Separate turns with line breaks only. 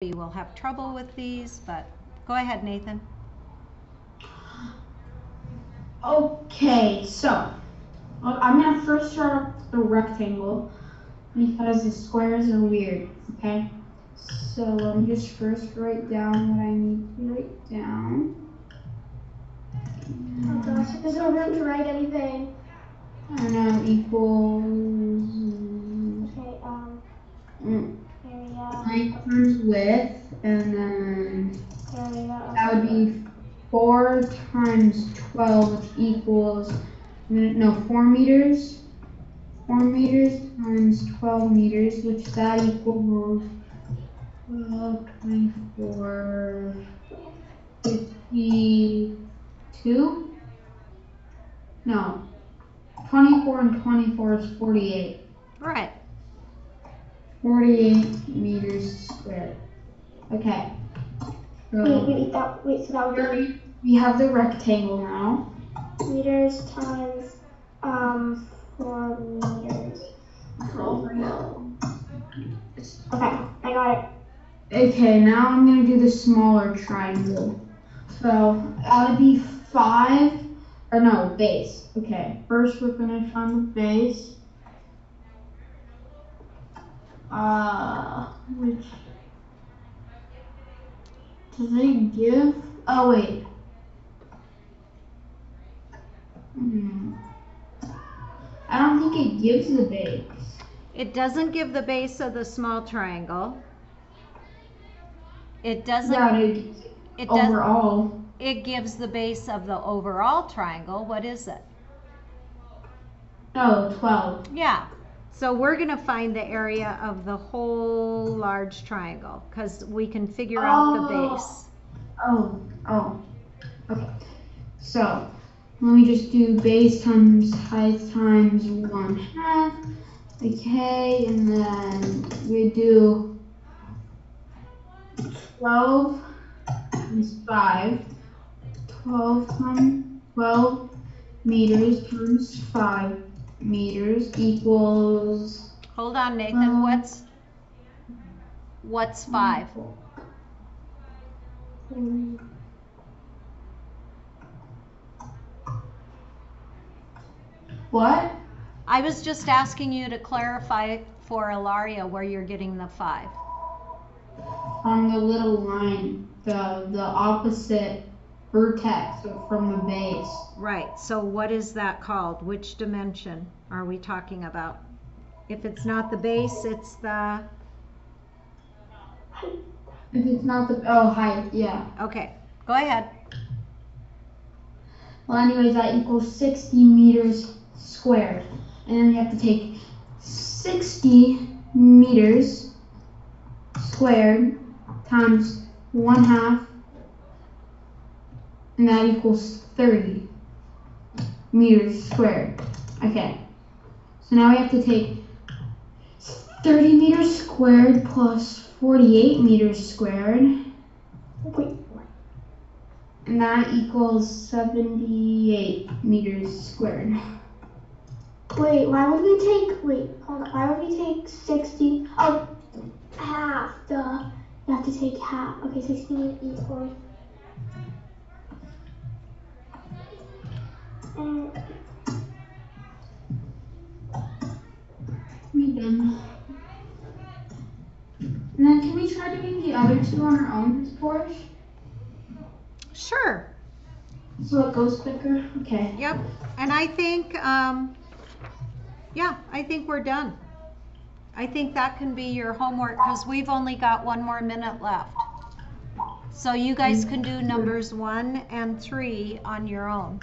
we will have trouble with these, but go ahead, Nathan.
Okay, so well, I'm gonna first start off the rectangle because the squares are weird. Okay, so let me just first write down what I need to write down.
Oh gosh, there's no room to write anything.
I don't know equals
Okay, um,
mm,
area,
length times width, and then that would be four times twelve, which equals no four meters. Four meters times twelve meters, which that equals twelve, twenty-four, fifty-two. No, twenty-four and twenty-four is forty-eight.
Right.
48 meters squared. Okay.
Wait,
So
wait, that, wait, so that would be
we have the rectangle now.
meters times, um, four meters. Okay, I got it.
Okay, now I'm gonna do the smaller triangle. So that would be five, or no, base. Okay, first we're gonna find the base. Uh, which does it give? Oh wait. Hmm. I don't think it gives the base.
It doesn't give the base of the small triangle. It doesn't,
Yeah, it,
it does,
overall.
it gives the base of the overall triangle. What is it?
Oh, 12.
Yeah. So we're gonna find the area of the whole large triangle, cause we can figure out the
Oh.
base.
Oh, oh. Okay. So, let me just do base times height times 1 half. Okay, and then we do 12 times 5. 12 times 12 meters times 5 meters equals.
Hold on, Nathan,
Um,
what's, what's five?
What?
I was just asking you to clarify for Ilaria where you're getting the five.
on the little line, the the opposite vertex from the base.
Right, so what is that called? Which dimension are we talking about? If it's not the base, it's the,
If it's not the oh height, yeah.
okay, go ahead.
Well, anyways, that equals 60 meters squared, and then you have to take 60 meters squared times one half, and that equals 30 meters squared. Okay, so now we have to take 30 meters squared plus 48 meters squared.
Wait,
And that equals 78 meters squared.
wait, why would we take, wait, hold on, why would we take sixty? Oh, half, duh. You have to take half. Okay, sixteen equals. And
We done. And then can we try doing the other two on our own, Miss Porisch?
Sure,
So it goes quicker? Okay.
yep, and I think, um, yeah, I think we're done. I think that can be your homework, cause we've only got one more minute left. So you guys can do numbers one and three on your own.